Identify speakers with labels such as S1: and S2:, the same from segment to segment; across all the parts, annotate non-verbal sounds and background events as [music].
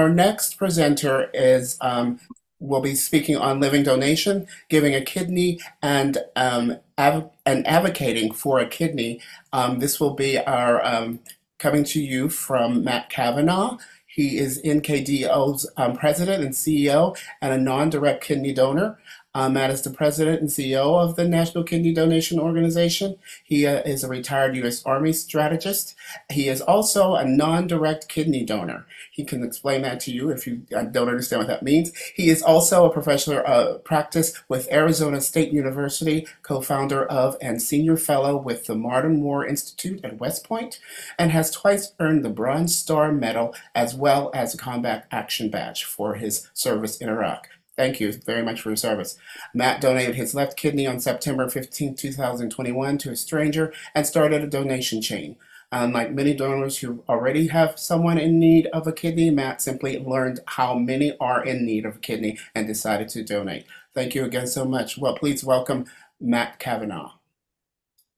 S1: Our next presenter is um, will be speaking on living donation, giving a kidney, and um, av- and advocating for a kidney. Um, this will be our um, coming to you from Matt Cavanaugh. He is NKDO's um, president and CEO and a non-direct kidney donor. Uh, Matt is the president and CEO of the National Kidney Donation Organization. He uh, is a retired U.S. Army strategist. He is also a non-direct kidney donor. He can explain that to you if you uh, don't understand what that means. He is also a professor of practice with Arizona State University, co-founder of and senior fellow with the Modern War Institute at West Point, and has twice earned the Bronze Star Medal as well as a Combat Action Badge for his service in Iraq. Thank you very much for your service. Matt donated his left kidney on September 15, 2021 to a stranger and started a donation chain. Unlike many donors who already have someone in need of a kidney, Matt simply learned how many are in need of a kidney and decided to donate. Thank you again so much. Well, please welcome Matt Cavanaugh.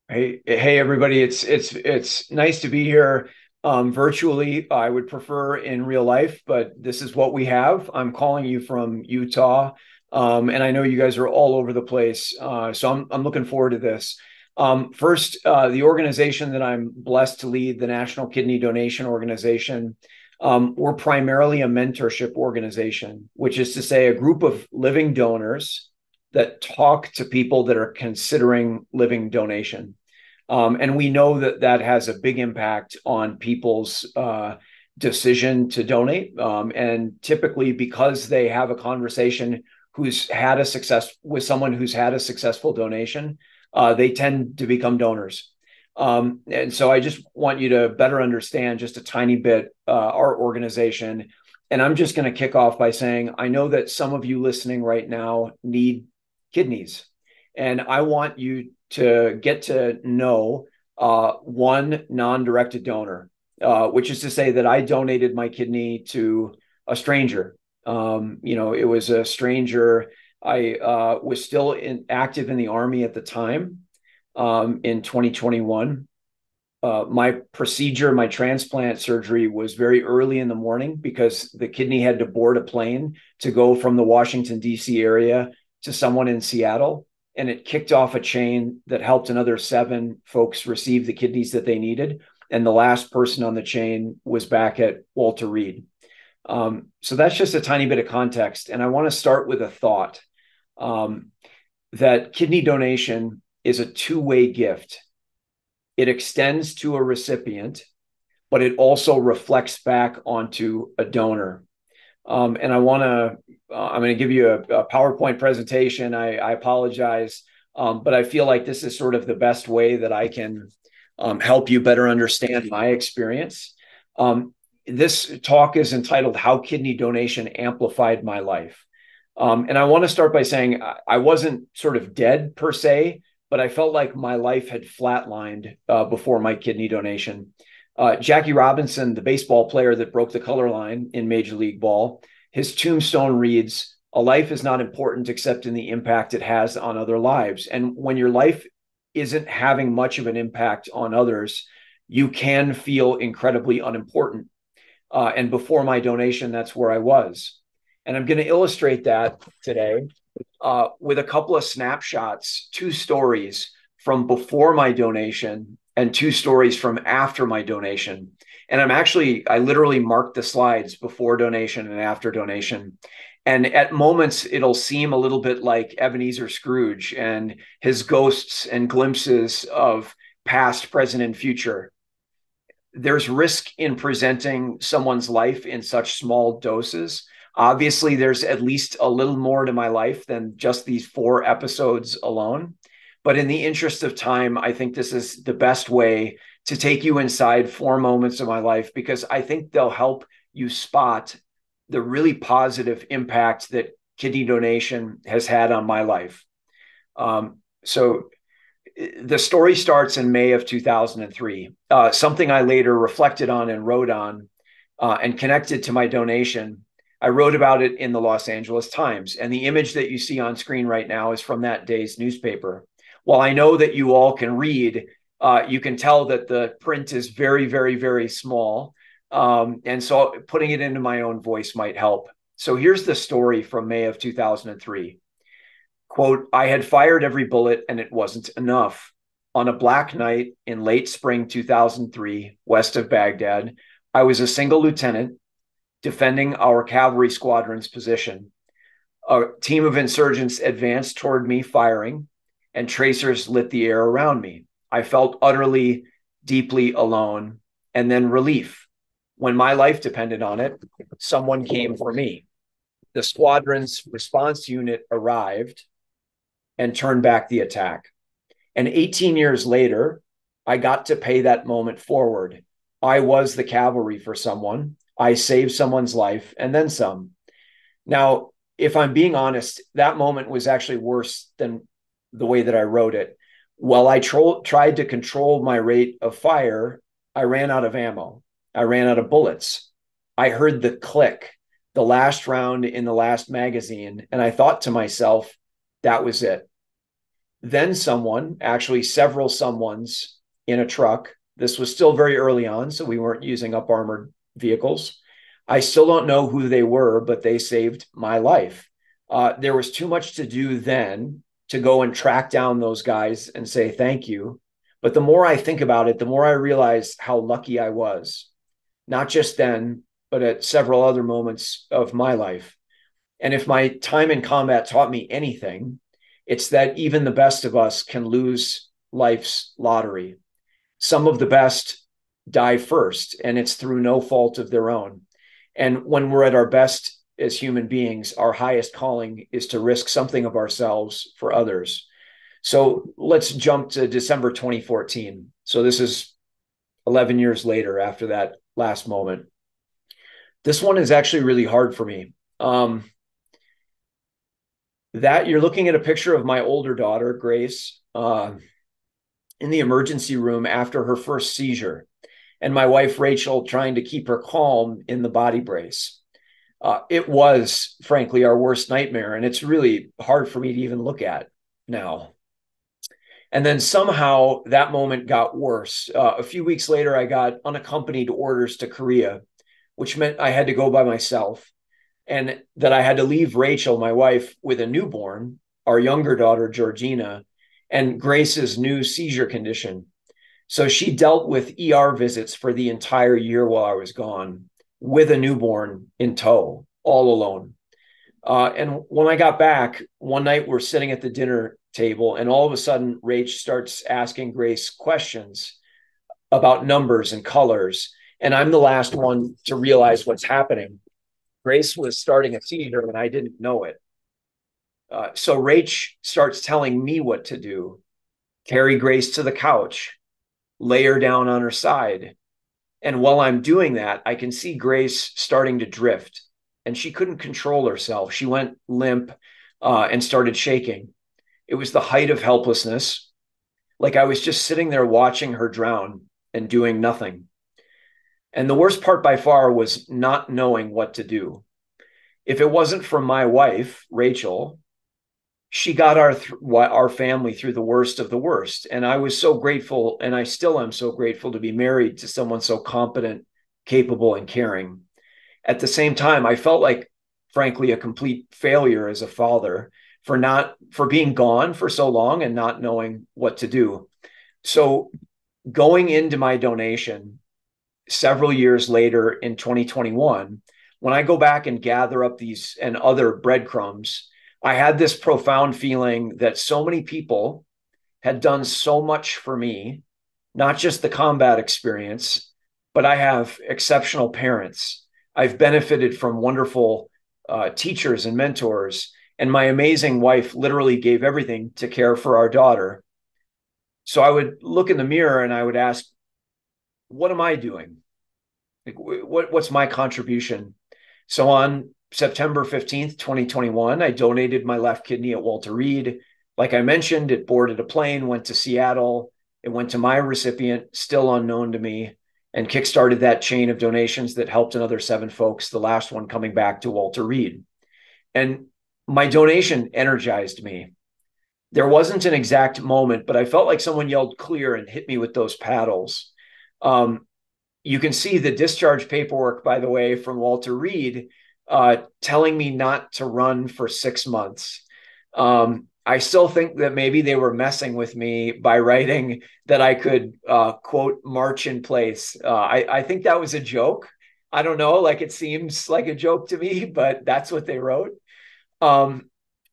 S2: Hey, hey, everybody! It's it's it's nice to be here um, virtually. I would prefer in real life, but this is what we have. I'm calling you from Utah, um, and I know you guys are all over the place. Uh, so I'm I'm looking forward to this. Um, first, uh, the organization that I'm blessed to lead, the National Kidney Donation Organization. Um, we're primarily a mentorship organization, which is to say, a group of living donors that talk to people that are considering living donation. Um, and we know that that has a big impact on people's uh, decision to donate. Um, and typically, because they have a conversation who's had a success with someone who's had a successful donation, uh, they tend to become donors. Um, and so I just want you to better understand just a tiny bit uh, our organization. And I'm just going to kick off by saying I know that some of you listening right now need kidneys. And I want you to get to know uh, one non-directed donor, uh, which is to say that I donated my kidney to a stranger. Um, you know, it was a stranger. I uh, was still in, active in the army at the time um, in 2021. Uh, my procedure, my transplant surgery was very early in the morning because the kidney had to board a plane to go from the Washington, D.C. area to someone in Seattle and it kicked off a chain that helped another seven folks receive the kidneys that they needed. And the last person on the chain was back at Walter Reed. Um, so that's just a tiny bit of context. And I want to start with a thought um, that kidney donation is a two way gift. It extends to a recipient, but it also reflects back onto a donor. Um, and I want to, uh, I'm going to give you a, a PowerPoint presentation. I, I apologize, um, but I feel like this is sort of the best way that I can um, help you better understand my experience. Um, this talk is entitled How Kidney Donation Amplified My Life. Um, and I want to start by saying I wasn't sort of dead per se, but I felt like my life had flatlined uh, before my kidney donation. Uh, Jackie Robinson, the baseball player that broke the color line in Major League Ball, his tombstone reads, A life is not important except in the impact it has on other lives. And when your life isn't having much of an impact on others, you can feel incredibly unimportant. Uh, and before my donation, that's where I was. And I'm going to illustrate that today uh, with a couple of snapshots, two stories from before my donation and two stories from after my donation. And I'm actually, I literally marked the slides before donation and after donation. And at moments, it'll seem a little bit like Ebenezer Scrooge and his ghosts and glimpses of past, present, and future. There's risk in presenting someone's life in such small doses. Obviously, there's at least a little more to my life than just these four episodes alone. But in the interest of time, I think this is the best way to take you inside four moments of my life because I think they'll help you spot the really positive impact that kidney donation has had on my life. Um, so the story starts in May of 2003, uh, something I later reflected on and wrote on uh, and connected to my donation. I wrote about it in the Los Angeles Times. And the image that you see on screen right now is from that day's newspaper while I know that you all can read, uh, you can tell that the print is very, very, very small. Um, and so putting it into my own voice might help. So here's the story from May of 2003. Quote, I had fired every bullet and it wasn't enough. On a black night in late spring 2003, west of Baghdad, I was a single lieutenant defending our cavalry squadron's position. A team of insurgents advanced toward me, firing, and tracers lit the air around me. I felt utterly, deeply alone, and then relief. When my life depended on it, someone came for me. The squadron's response unit arrived and turned back the attack. And 18 years later, I got to pay that moment forward. I was the cavalry for someone. I saved someone's life and then some. Now, if I'm being honest, that moment was actually worse than the way that I wrote it. While I tro- tried to control my rate of fire, I ran out of ammo. I ran out of bullets. I heard the click, the last round in the last magazine, and I thought to myself, that was it. Then someone, actually several someones in a truck, this was still very early on, so we weren't using up armored vehicles. I still don't know who they were, but they saved my life. Uh, there was too much to do then to go and track down those guys and say thank you. But the more I think about it, the more I realize how lucky I was, not just then, but at several other moments of my life. And if my time in combat taught me anything, it's that even the best of us can lose life's lottery. Some of the best die first, and it's through no fault of their own. And when we're at our best as human beings, our highest calling is to risk something of ourselves for others. So let's jump to December 2014. So this is 11 years later after that last moment. This one is actually really hard for me. Um, that you're looking at a picture of my older daughter, Grace, uh, in the emergency room after her first seizure, and my wife, Rachel, trying to keep her calm in the body brace. Uh, it was, frankly, our worst nightmare, and it's really hard for me to even look at now. And then somehow that moment got worse. Uh, a few weeks later, I got unaccompanied orders to Korea, which meant I had to go by myself and that I had to leave Rachel, my wife, with a newborn, our younger daughter, Georgina, and Grace's new seizure condition. So she dealt with ER visits for the entire year while I was gone with a newborn in tow, all alone. Uh, and when I got back, one night we're sitting at the dinner table, and all of a sudden, Rach starts asking Grace questions about numbers and colors. And I'm the last one to realize what's happening. Grace was starting a seizure and I didn't know it. Uh, so Rach starts telling me what to do carry Grace to the couch, lay her down on her side. And while I'm doing that, I can see Grace starting to drift and she couldn't control herself. She went limp uh, and started shaking. It was the height of helplessness. Like I was just sitting there watching her drown and doing nothing. And the worst part by far was not knowing what to do. If it wasn't for my wife, Rachel, she got our th- our family through the worst of the worst. And i was so grateful and i still am so grateful to be married to someone so competent capable and caring. At the same time i felt like frankly a complete failure as a father for not for being gone for so long and not knowing what to do. So going into my donation several years later in 2021, when I go back and gather up these and other breadcrumbs, I had this profound feeling that so many people had done so much for me, not just the combat experience, but I have exceptional parents. I've benefited from wonderful uh, teachers and mentors. And my amazing wife literally gave everything to care for our daughter. So I would look in the mirror and I would ask, what am I doing? Like, what what's my contribution? So on September 15th, 2021, I donated my left kidney at Walter Reed. Like I mentioned, it boarded a plane, went to Seattle. It went to my recipient, still unknown to me, and kickstarted that chain of donations that helped another seven folks, the last one coming back to Walter Reed. And my donation energized me. There wasn't an exact moment, but I felt like someone yelled clear and hit me with those paddles. Um, you can see the discharge paperwork, by the way, from Walter Reed, uh, telling me not to run for six months. Um, I still think that maybe they were messing with me by writing that I could uh, quote march in place. Uh, I, I think that was a joke. I don't know, like it seems like a joke to me, [laughs] but that's what they wrote. Um,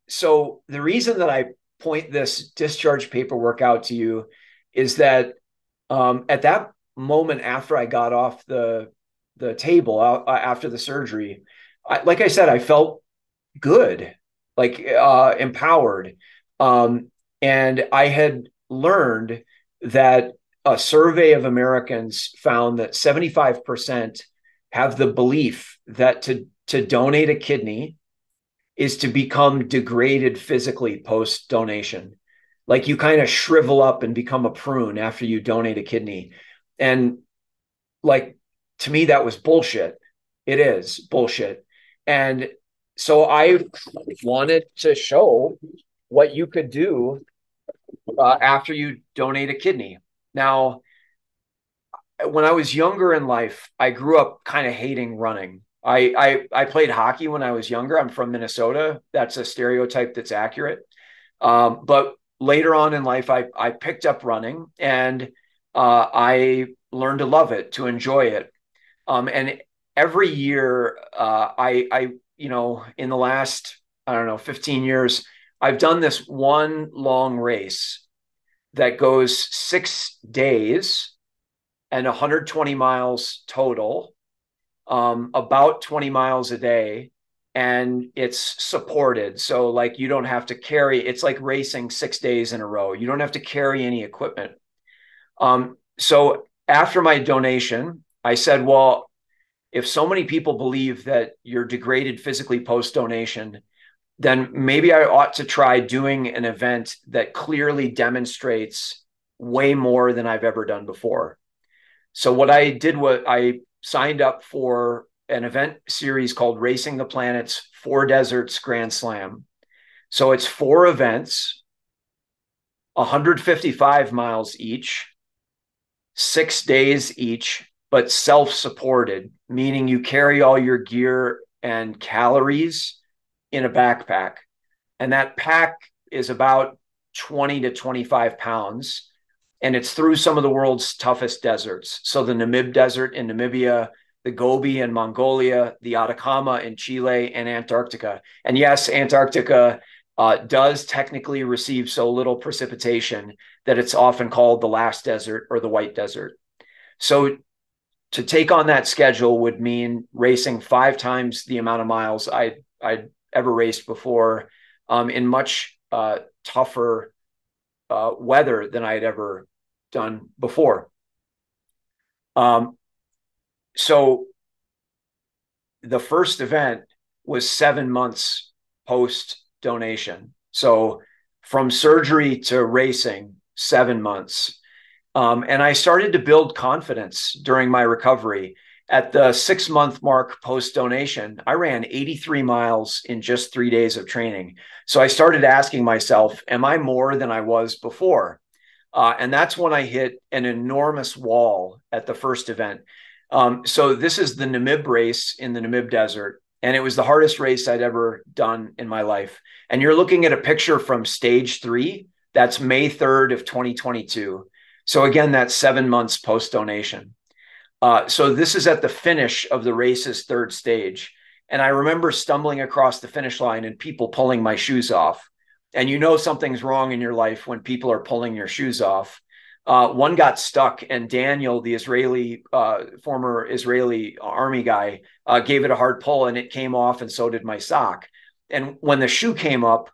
S2: so the reason that I point this discharge paperwork out to you is that um, at that moment after I got off the the table uh, after the surgery, I, like I said, I felt good like uh, empowered. Um, and I had learned that a survey of Americans found that 75% have the belief that to, to donate a kidney is to become degraded physically post donation. Like you kind of shrivel up and become a prune after you donate a kidney. And like to me, that was bullshit. It is bullshit. And so I wanted to show what you could do uh, after you donate a kidney. Now, when I was younger in life, I grew up kind of hating running. I, I I played hockey when I was younger. I'm from Minnesota. That's a stereotype that's accurate. Um, but later on in life, I I picked up running and uh, I learned to love it, to enjoy it. Um, and every year, uh, I I you know, in the last, I don't know, 15 years, I've done this one long race that goes six days and 120 miles total, um, about 20 miles a day. And it's supported. So, like, you don't have to carry, it's like racing six days in a row. You don't have to carry any equipment. Um, so, after my donation, I said, well, if so many people believe that you're degraded physically post donation, then maybe I ought to try doing an event that clearly demonstrates way more than I've ever done before. So what I did was I signed up for an event series called Racing the Planets Four Deserts Grand Slam. So it's four events, 155 miles each, six days each, but self supported, meaning you carry all your gear and calories in a backpack. And that pack is about 20 to 25 pounds. And it's through some of the world's toughest deserts. So the Namib Desert in Namibia, the Gobi in Mongolia, the Atacama in Chile, and Antarctica. And yes, Antarctica uh, does technically receive so little precipitation that it's often called the last desert or the white desert. So to take on that schedule would mean racing five times the amount of miles I I'd ever raced before, um, in much uh, tougher uh, weather than I had ever done before. Um, so the first event was seven months post donation. So from surgery to racing, seven months. Um, and I started to build confidence during my recovery. At the six month mark post donation, I ran 83 miles in just three days of training. So I started asking myself, Am I more than I was before? Uh, and that's when I hit an enormous wall at the first event. Um, so this is the Namib race in the Namib Desert. And it was the hardest race I'd ever done in my life. And you're looking at a picture from stage three. That's May 3rd of 2022. So again, that's seven months post donation. Uh, so this is at the finish of the race's third stage. And I remember stumbling across the finish line and people pulling my shoes off. And you know something's wrong in your life when people are pulling your shoes off. Uh, one got stuck, and Daniel, the Israeli uh, former Israeli army guy, uh, gave it a hard pull, and it came off, and so did my sock. And when the shoe came up,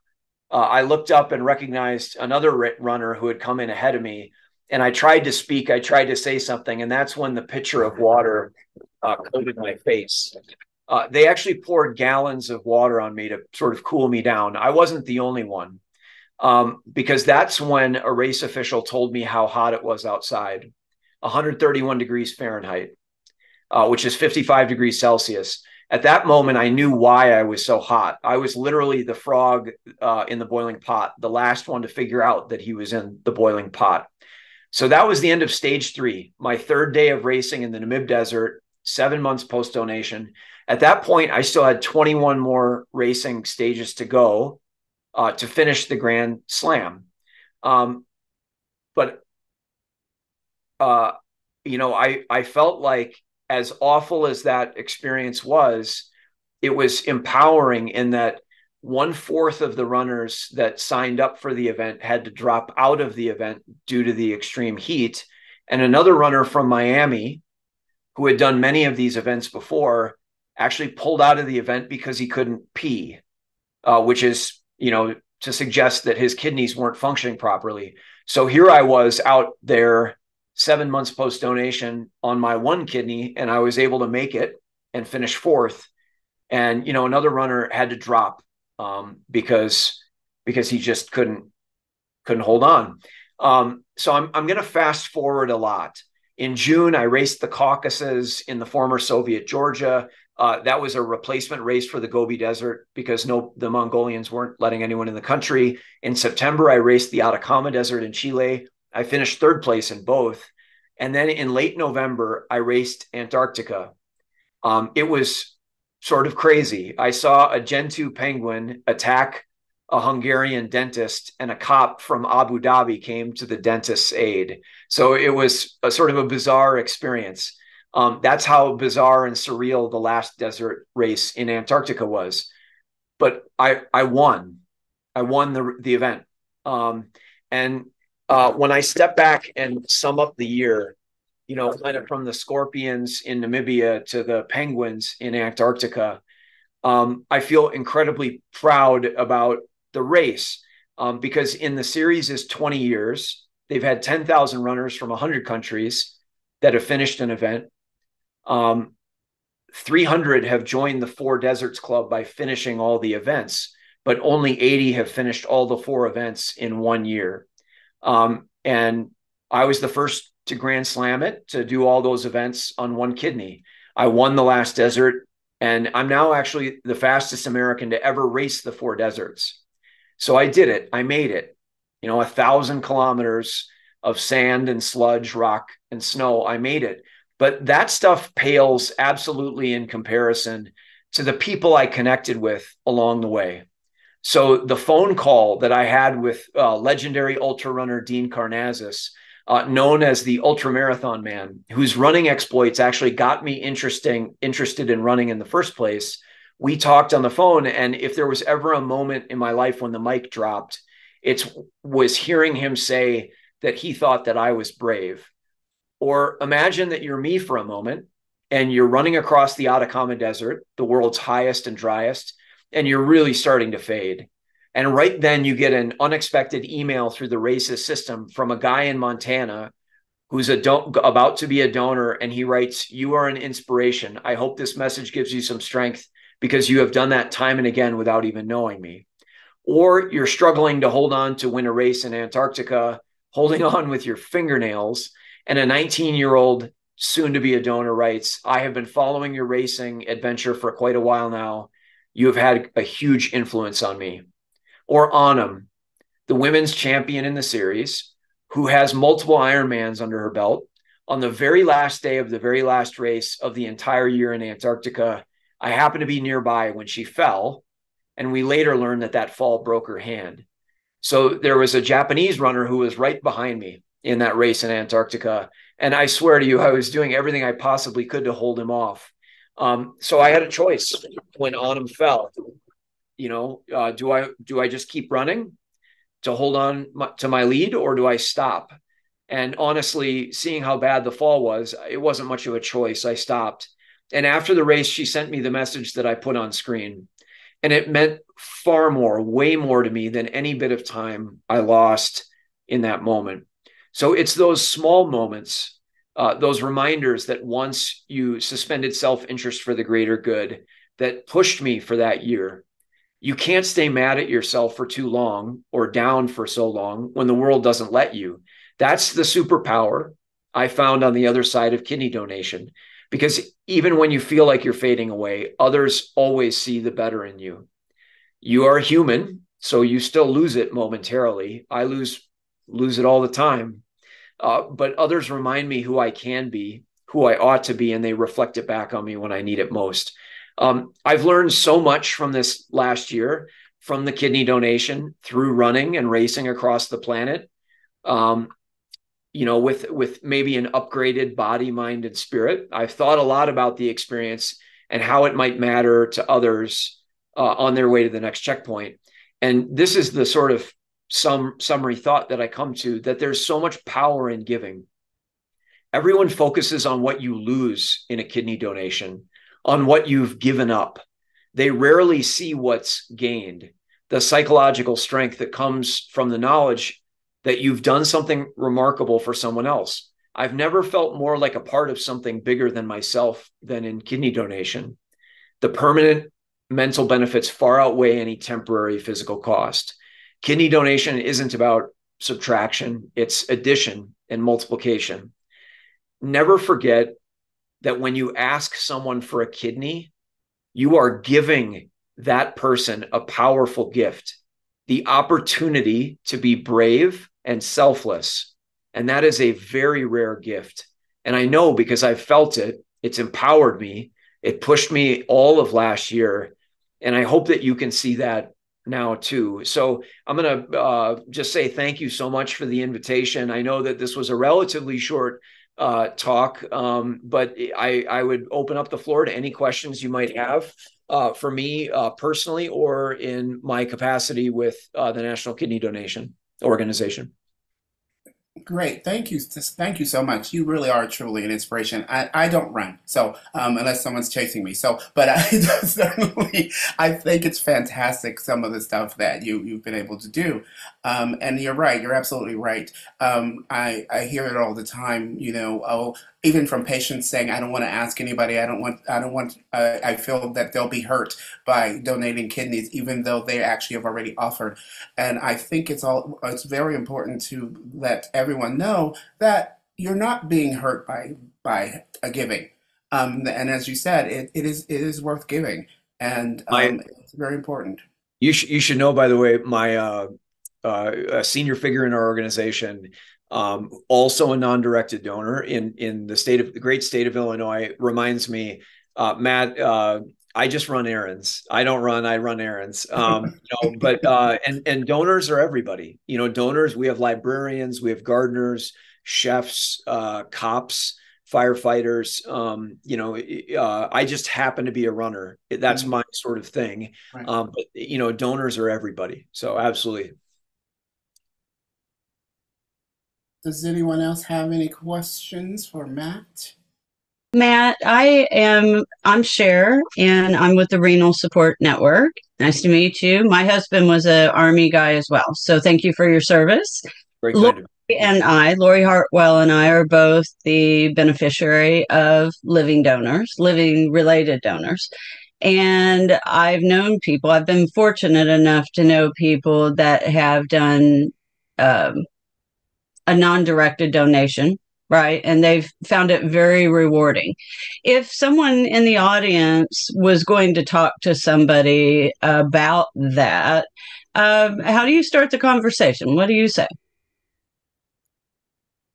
S2: uh, I looked up and recognized another runner who had come in ahead of me, and I tried to speak, I tried to say something, and that's when the pitcher of water uh, coated my face. Uh, they actually poured gallons of water on me to sort of cool me down. I wasn't the only one, um, because that's when a race official told me how hot it was outside 131 degrees Fahrenheit, uh, which is 55 degrees Celsius. At that moment, I knew why I was so hot. I was literally the frog uh, in the boiling pot, the last one to figure out that he was in the boiling pot. So that was the end of stage three, my third day of racing in the Namib Desert, seven months post donation. At that point, I still had 21 more racing stages to go uh, to finish the Grand Slam. Um, but, uh, you know, I, I felt like as awful as that experience was, it was empowering in that one fourth of the runners that signed up for the event had to drop out of the event due to the extreme heat. And another runner from Miami, who had done many of these events before, actually pulled out of the event because he couldn't pee, uh, which is, you know, to suggest that his kidneys weren't functioning properly. So here I was out there seven months post donation on my one kidney, and I was able to make it and finish fourth. And you know, another runner had to drop um, because because he just couldn't couldn't hold on. Um, so I'm I'm going to fast forward a lot. In June, I raced the Caucasus in the former Soviet Georgia. Uh, that was a replacement race for the Gobi Desert because no, the Mongolians weren't letting anyone in the country. In September, I raced the Atacama Desert in Chile. I finished third place in both. And then in late November, I raced Antarctica. Um, it was sort of crazy. I saw a Gentoo penguin attack a Hungarian dentist, and a cop from Abu Dhabi came to the dentist's aid. So it was a sort of a bizarre experience. Um, that's how bizarre and surreal the last desert race in Antarctica was. But I I won. I won the the event. Um, and uh, when I step back and sum up the year, you know, kind of from the scorpions in Namibia to the penguins in Antarctica, um, I feel incredibly proud about the race um, because in the series is 20 years. They've had 10,000 runners from 100 countries that have finished an event. Um, 300 have joined the Four Deserts Club by finishing all the events, but only 80 have finished all the four events in one year. Um, and I was the first to Grand Slam it, to do all those events on one kidney. I won the last desert, and I'm now actually the fastest American to ever race the four deserts. So I did it. I made it. You know, a thousand kilometers of sand and sludge, rock and snow. I made it. But that stuff pales absolutely in comparison to the people I connected with along the way. So the phone call that I had with uh, legendary ultra runner Dean Karnazes, uh, known as the ultra marathon man, whose running exploits actually got me interesting interested in running in the first place. We talked on the phone, and if there was ever a moment in my life when the mic dropped, it was hearing him say that he thought that I was brave. Or imagine that you're me for a moment and you're running across the Atacama Desert, the world's highest and driest, and you're really starting to fade. And right then you get an unexpected email through the racist system from a guy in Montana who's a do- about to be a donor and he writes you are an inspiration. I hope this message gives you some strength because you have done that time and again without even knowing me. Or you're struggling to hold on to win a race in antarctica holding [laughs] on with your fingernails and a 19 year old soon to be a donor writes i have been following your racing adventure for quite a while now. You have had a huge influence on me. Or Autumn, the women's champion in the series, who has multiple Ironmans under her belt. On the very last day of the very last race of the entire year in Antarctica, I happened to be nearby when she fell, and we later learned that that fall broke her hand. So there was a Japanese runner who was right behind me in that race in Antarctica. And I swear to you, I was doing everything I possibly could to hold him off. Um, so I had a choice when Autumn fell. You know, uh, do I do I just keep running to hold on my, to my lead, or do I stop? And honestly, seeing how bad the fall was, it wasn't much of a choice. I stopped. And after the race, she sent me the message that I put on screen. And it meant far more, way more to me than any bit of time I lost in that moment. So it's those small moments uh, those reminders that once you suspended self interest for the greater good that pushed me for that year. You can't stay mad at yourself for too long or down for so long when the world doesn't let you. That's the superpower I found on the other side of kidney donation. Because even when you feel like you're fading away, others always see the better in you. You are human, so you still lose it momentarily. I lose lose it all the time uh, but others remind me who I can be, who I ought to be, and they reflect it back on me when I need it most. Um, I've learned so much from this last year, from the kidney donation through running and racing across the planet. Um, you know, with with maybe an upgraded body, mind, and spirit. I've thought a lot about the experience and how it might matter to others uh, on their way to the next checkpoint. And this is the sort of some summary thought that I come to that there's so much power in giving. Everyone focuses on what you lose in a kidney donation, on what you've given up. They rarely see what's gained, the psychological strength that comes from the knowledge that you've done something remarkable for someone else. I've never felt more like a part of something bigger than myself than in kidney donation. The permanent mental benefits far outweigh any temporary physical cost. Kidney donation isn't about subtraction, it's addition and multiplication. Never forget that when you ask someone for a kidney, you are giving that person a powerful gift the opportunity to be brave and selfless. And that is a very rare gift. And I know because I've felt it, it's empowered me, it pushed me all of last year. And I hope that you can see that now too. So I'm going to uh, just say thank you so much for the invitation. I know that this was a relatively short uh, talk, um, but I, I would open up the floor to any questions you might have uh, for me uh, personally or in my capacity with uh, the National Kidney Donation Organization.
S1: Great, thank you, thank you so much. You really are truly an inspiration. I, I don't run, so um, unless someone's chasing me, so but I [laughs] certainly I think it's fantastic some of the stuff that you you've been able to do, um, and you're right, you're absolutely right. Um, I I hear it all the time. You know, oh, even from patients saying, I don't want to ask anybody. I don't want. I don't want. Uh, I feel that they'll be hurt by donating kidneys, even though they actually have already offered. And I think it's all. It's very important to let everyone know that you're not being hurt by by a giving. Um, and as you said, it, it is it is worth giving, and um, it's very important.
S2: You should you should know, by the way, my uh, uh, senior figure in our organization um, also a non-directed donor in in the state of the great state of Illinois. Reminds me, uh, Matt. Uh, I just run errands. I don't run. I run errands. Um, [laughs] you know, but uh, and and donors are everybody. You know, donors. We have librarians. We have gardeners, chefs, uh, cops, firefighters. Um, you know, uh, I just happen to be a runner. That's mm-hmm. my sort of thing. Right. Um, but you know, donors are everybody. So absolutely.
S1: Does anyone else have any questions for Matt?
S3: Matt, I am I'm Cher and I'm with the Renal Support Network. Nice to meet you. My husband was an army guy as well. So thank you for your service. Lori and I, Lori Hartwell and I are both the beneficiary of living donors, living related donors. And I've known people, I've been fortunate enough to know people that have done um, a non-directed donation right? And they've found it very rewarding. If someone in the audience was going to talk to somebody about that um, how do you start the conversation? What do you say?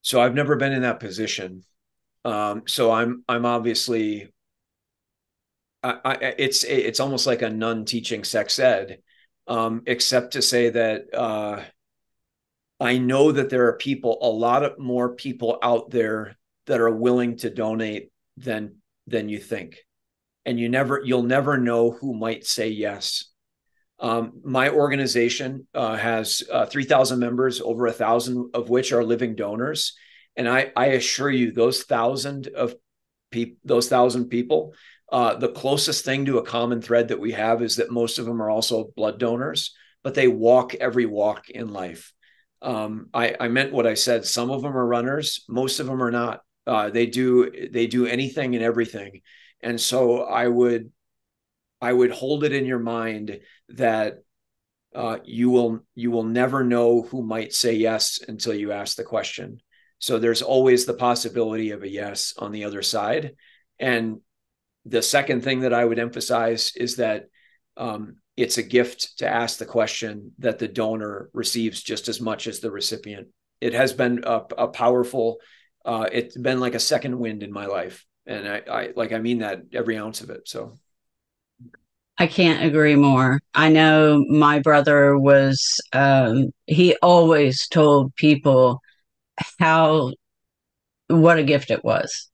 S2: So i've never been in that position. Um, so i'm i'm obviously I, I, it's it's almost like a nun teaching sex ed um, except to say that uh, I know that there are people, a lot of more people out there that are willing to donate than than you think, and you never you'll never know who might say yes. Um, my organization uh, has uh, three thousand members, over a thousand of which are living donors, and I, I assure you, those thousand of people, those thousand people, uh, the closest thing to a common thread that we have is that most of them are also blood donors, but they walk every walk in life um, I, I meant what I said. Some of them are runners, most of them are not. Uh, they do they do anything and everything, and so I would I would hold it in your mind that uh, you will you will never know who might say yes until you ask the question. So there's always the possibility of a yes on the other side. And the second thing that I would emphasize is that um, it's a gift to ask the question that the donor receives just as much as the recipient. it has been a, a powerful. Uh, it's been like a second wind in my life, and I, I like I mean that every ounce of it. So.
S3: I can't agree more. I know my brother was, um, he always told people how, what a gift it was.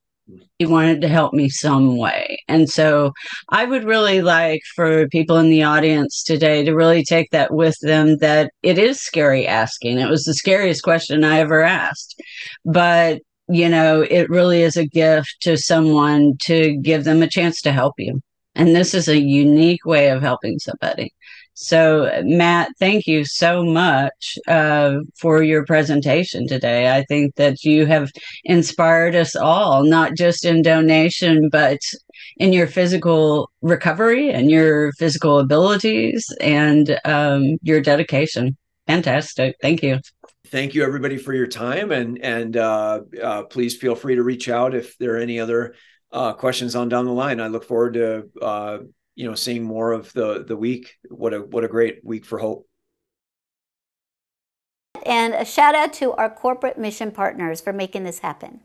S3: He wanted to help me some way. And so I would really like for people in the audience today to really take that with them that it is scary asking. It was the scariest question I ever asked. But, you know, it really is a gift to someone to give them a chance to help you. And this is a unique way of helping somebody. So, Matt, thank you so much uh, for your presentation today. I think that you have inspired us all, not just in donation, but in your physical recovery and your physical abilities and um, your dedication. Fantastic. Thank you.
S2: Thank you, everybody, for your time. And, and uh, uh, please feel free to reach out if there are any other uh, questions on down the line. I look forward to uh, you know seeing more of the the week. What a what a great week for hope.
S4: And a shout out to our corporate mission partners for making this happen.